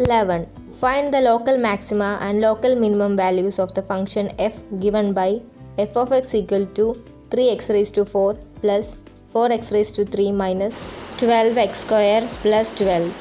11. Find the local maxima and local minimum values of the function f given by f of x equal to 3x raised to 4 plus 4x raised to 3 minus 12x square plus 12.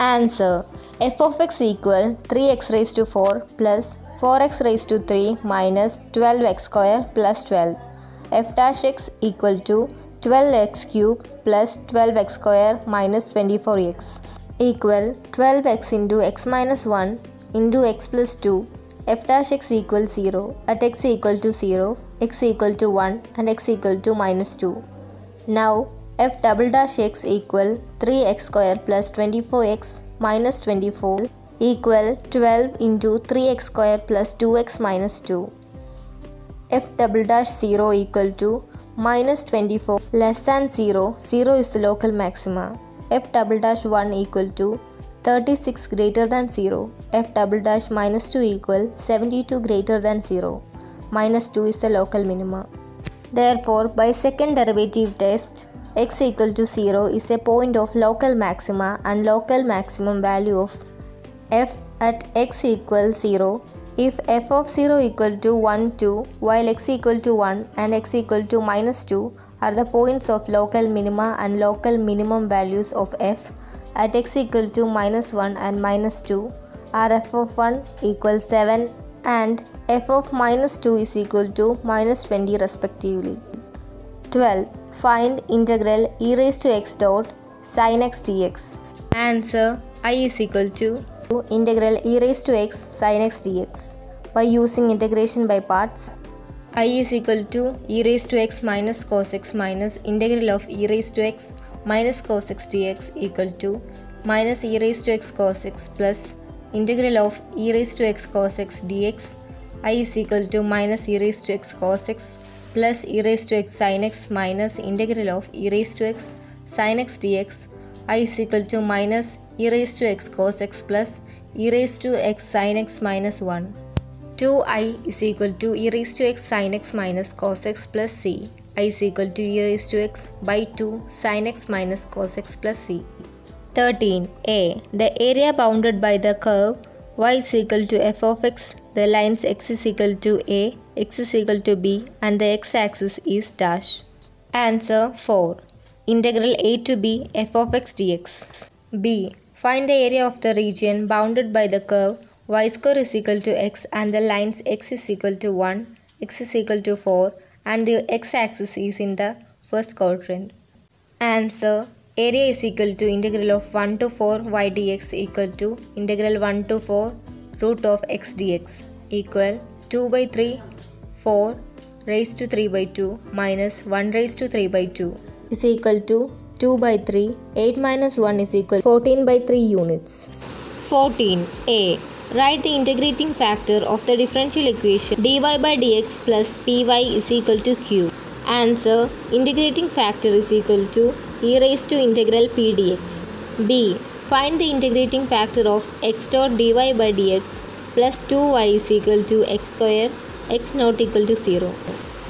Answer f of x equal 3x raised to 4 plus 4x raised to 3 minus 12x square plus 12. f dash x equal to 12x cube plus 12x square minus 24x equal 12x into x minus 1 into x plus 2 f dash x equals 0 at x equal to 0 x equal to 1 and x equal to minus 2 now f double dash x equal 3x square plus 24x minus 24 equal 12 into 3x square plus 2x minus 2 f double dash 0 equal to minus 24 less than 0 0 is the local maxima f double dash 1 equal to 36 greater than 0 f double dash minus 2 equal 72 greater than 0 minus 2 is the local minima. Therefore by second derivative test x equal to 0 is a point of local maxima and local maximum value of f at x equals 0 if f of 0 equal to 1 2 while x equal to 1 and x equal to minus 2 are the points of local minima and local minimum values of f at x equal to minus 1 and minus 2 are f of 1 equals 7 and f of minus 2 is equal to minus 20 respectively. 12. Find integral e raised to x dot sin x dx. Answer i is equal to integral e raised to x sin x dx. By using integration by parts, i is equal to e raised to x minus cos x minus integral of e raised to x minus cos x dx equal to minus e raised to x cos x plus integral of e raised to x cos x dx i is equal to minus e raised to x cos x plus e raised to x sin x minus integral of e raised to x sin x dx i is equal to minus e raised to x cos x plus e raised to x sin x minus 1. 2i is equal to e raised to x sin x minus cos x plus c. i is equal to e raised to x by 2 sin x minus cos x plus c. 13. a. The area bounded by the curve y is equal to f of x, the lines x is equal to a, x is equal to b and the x-axis is dash. Answer 4. Integral a to b f of x dx. b. Find the area of the region bounded by the curve y square is equal to x and the lines x is equal to 1, x is equal to 4 and the x-axis is in the first quadrant. Answer Area is equal to integral of 1 to 4 y dx equal to integral 1 to 4 root of x dx equal 2 by 3 4 raised to 3 by 2 minus 1 raised to 3 by 2 is equal to 2 by 3 8 minus 1 is equal 14 by 3 units. 14 a Write the integrating factor of the differential equation dy by dx plus py is equal to q. Answer Integrating factor is equal to e raised to integral p dx. b. Find the integrating factor of x dot dy by dx plus 2y is equal to x square x not equal to 0.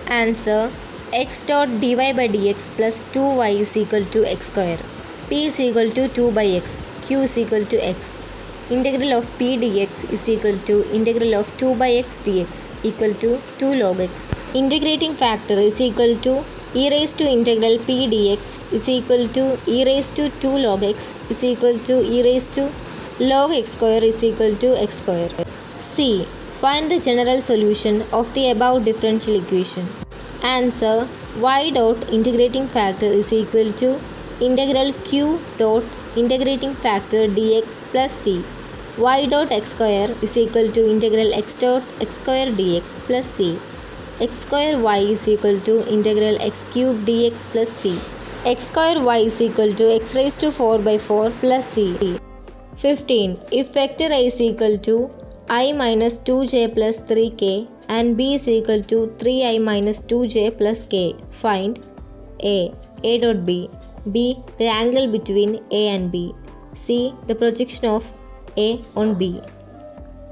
Answer x dot dy by dx plus 2y is equal to x square. p is equal to 2 by x. q is equal to x. Integral of p dx is equal to integral of 2 by x dx equal to 2 log x. Integrating factor is equal to e raised to integral p dx is equal to e raised to 2 log x is equal to e raised to log x square is equal to x square. C. Find the general solution of the above differential equation. Answer y dot integrating factor is equal to integral q dot integrating factor dx plus c y dot x square is equal to integral x dot x square dx plus c. x square y is equal to integral x cube dx plus c. x square y is equal to x raised to 4 by 4 plus c. 15 if vector i is equal to i minus 2j plus 3k and b is equal to 3i minus 2j plus k. find a. a dot b. b. the angle between a and b. c. the projection of a on B.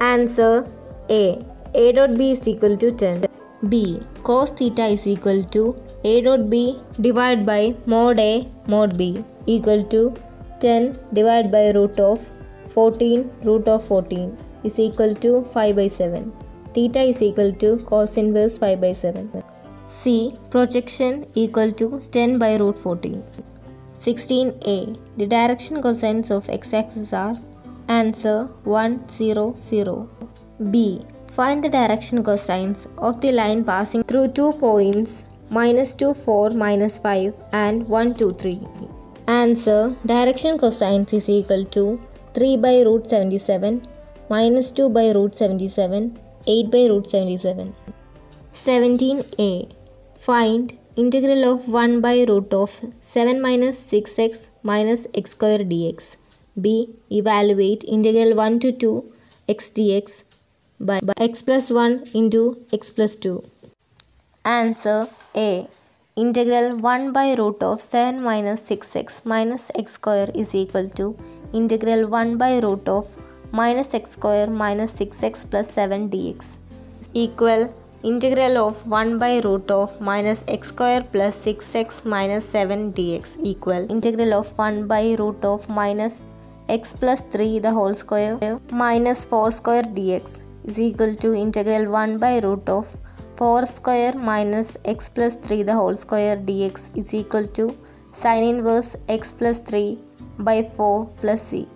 Answer A. A dot B is equal to 10. B. Cos theta is equal to A dot B divided by mod A mod B equal to 10 divided by root of 14 root of 14 is equal to 5 by 7. Theta is equal to cos inverse 5 by 7. C. Projection equal to 10 by root 14. 16a. The direction cosines of x-axis are Answer 1 0 0. B. Find the direction cosines of the line passing through two points minus 2 4 minus 5 and 1 2 3. Answer Direction cosines is equal to 3 by root 77 minus 2 by root 77 8 by root 77. 17a. Find integral of 1 by root of 7 minus 6x minus x square dx. B. Evaluate integral 1 to 2 x dx by, by x plus 1 into x plus 2. Answer A. Integral 1 by root of 7 minus 6x minus x square is equal to integral 1 by root of minus x square minus 6x plus 7 dx equal integral of 1 by root of minus x square plus 6x minus 7 dx equal integral of 1 by root of minus x plus 3 the whole square minus 4 square dx is equal to integral 1 by root of 4 square minus x plus 3 the whole square dx is equal to sine inverse x plus 3 by 4 plus c.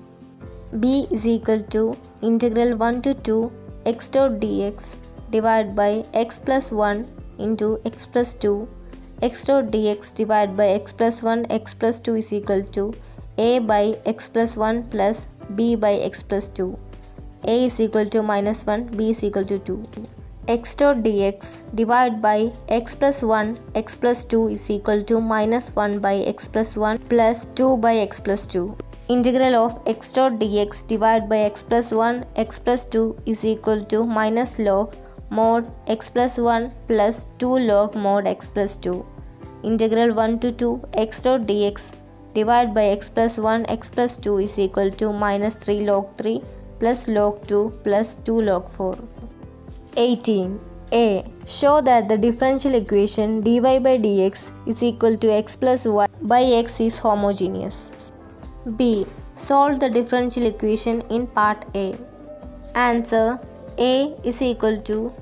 b is equal to integral 1 to 2 x dot dx divided by x plus 1 into x plus 2 x dot dx divided by x plus 1 x plus 2 is equal to a by x plus 1 plus b by x plus 2. a is equal to minus 1, b is equal to 2. x dot dx divided by x plus 1 x plus 2 is equal to minus 1 by x plus 1 plus 2 by x plus 2. Integral of x dot dx divided by x plus 1 x plus 2 is equal to minus log mod x plus 1 plus 2 log mod x plus 2. Integral 1 to 2 x dot dx divided by x plus 1 x plus 2 is equal to minus 3 log 3 plus log 2 plus 2 log 4. 18. A. Show that the differential equation dy by dx is equal to x plus y by x is homogeneous. B. Solve the differential equation in part A. Answer A is equal to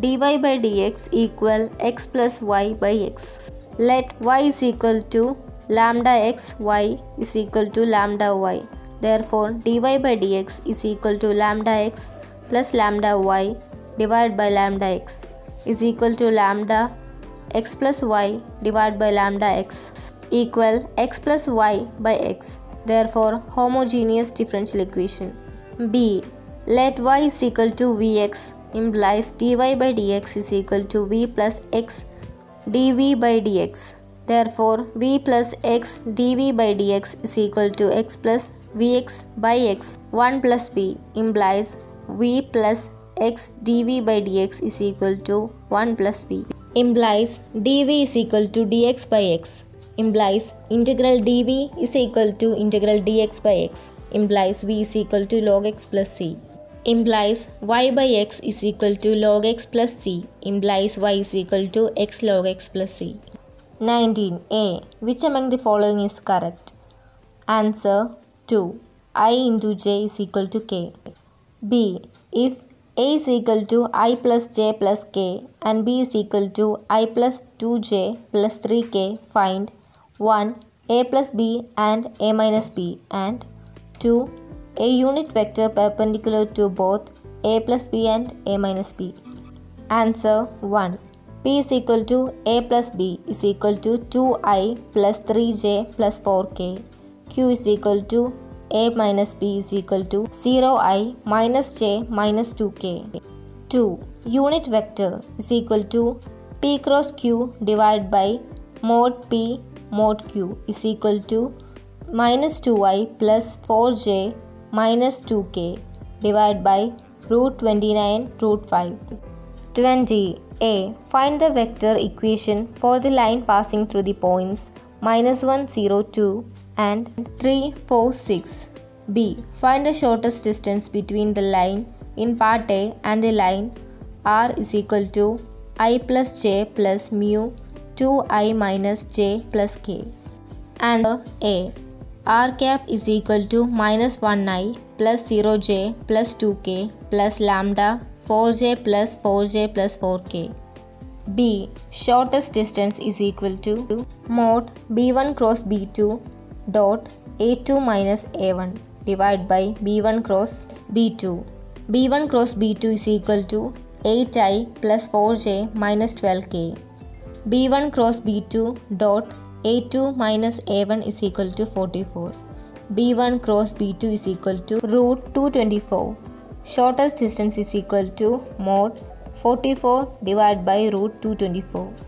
dy by dx equal x plus y by x. Let y is equal to lambda x y is equal to lambda y. Therefore, dy by dx is equal to lambda x plus lambda y divided by lambda x is equal to lambda x plus y divided by lambda x equal x plus y by x. Therefore, homogeneous differential equation. B. Let y is equal to vx implies dy by dx is equal to v plus x dv by dx. Therefore, v plus x dv by dx is equal to x plus vx by x. 1 plus v implies v plus x dv by dx is equal to 1 plus v. Implies dv is equal to dx by x. Implies integral dv is equal to integral dx by x. Implies v is equal to log x plus c implies y by x is equal to log x plus c implies y is equal to x log x plus c. 19. A. Which among the following is correct? Answer 2. I into j is equal to k. B. If A is equal to i plus j plus k and B is equal to i plus 2j plus 3k, find 1. A plus B and A minus B and 2. A unit vector perpendicular to both A plus B and A minus B. Answer 1. P is equal to A plus B is equal to 2i plus 3j plus 4k. Q is equal to A minus B is equal to 0i minus j minus 2k. 2. Unit vector is equal to P cross Q divided by mod P mod Q is equal to minus 2i plus 4j minus 2k divided by root 29 root 5. 20. A. Find the vector equation for the line passing through the points minus 1, 0, 2 and 3, 4, 6. B. Find the shortest distance between the line in part A and the line r is equal to i plus j plus mu 2i minus j plus k. And A. r cap is equal to minus 1i plus 0j plus 2k plus lambda 4j plus 4j plus 4k. B. Shortest distance is equal to mod b1 cross b2 dot a2 minus a1 divided by b1 cross b2. b1 cross b2 is equal to 8i plus 4j minus 12k. b1 cross b2 dot a2 minus a1 is equal to 44. b1 cross b2 is equal to root 224. Shortest distance is equal to mod 44 divided by root 224.